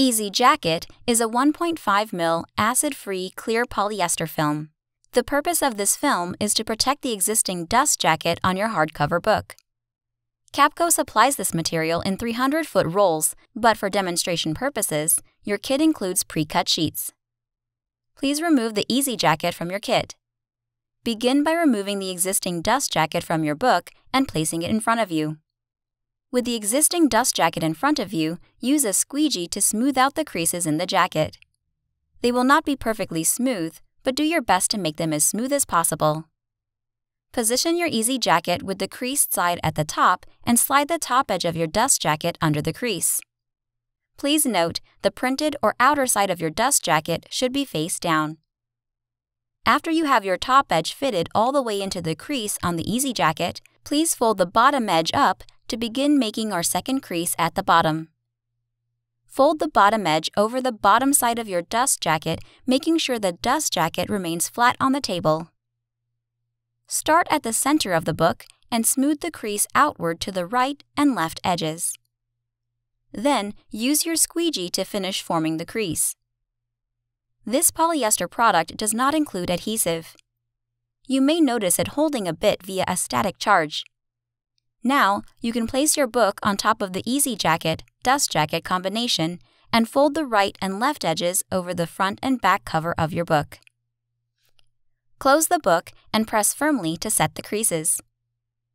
Easy Jacket is a 1.5 mil acid-free clear polyester film. The purpose of this film is to protect the existing dust jacket on your hardcover book. Kapco supplies this material in 300 foot rolls, but for demonstration purposes, your kit includes pre-cut sheets. Please remove the Easy Jacket from your kit. Begin by removing the existing dust jacket from your book and placing it in front of you. With the existing dust jacket in front of you, use a squeegee to smooth out the creases in the jacket. They will not be perfectly smooth, but do your best to make them as smooth as possible. Position your easy jacket with the creased side at the top and slide the top edge of your dust jacket under the crease. Please note the printed or outer side of your dust jacket should be face down. After you have your top edge fitted all the way into the crease on the easy jacket, please fold the bottom edge up to begin making our second crease at the bottom. Fold the bottom edge over the bottom side of your dust jacket, making sure the dust jacket remains flat on the table. Start at the center of the book and smooth the crease outward to the right and left edges. Then, use your squeegee to finish forming the crease. This polyester product does not include adhesive. You may notice it holding a bit via a static charge. Now, you can place your book on top of the Easy Jacket dust jacket combination and fold the right and left edges over the front and back cover of your book. Close the book and press firmly to set the creases.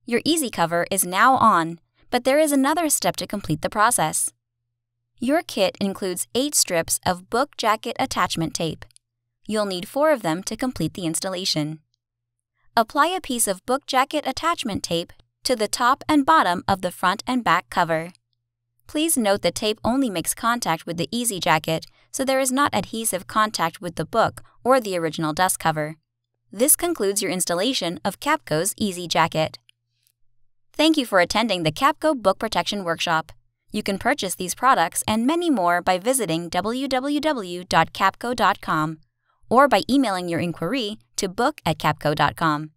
Your Easy cover is now on, but there is another step to complete the process. Your kit includes 8 strips of book jacket attachment tape. You'll need 4 of them to complete the installation. Apply a piece of book jacket attachment tape to the top and bottom of the front and back cover. Please note the tape only makes contact with the Easy Jacket, so there is not adhesive contact with the book or the original dust cover. This concludes your installation of Kapco's Easy Jacket. Thank you for attending the Kapco Book Protection Workshop. You can purchase these products and many more by visiting www.kapco.com or by emailing your inquiry to book at kapco.com.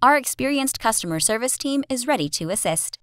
Our experienced customer service team is ready to assist.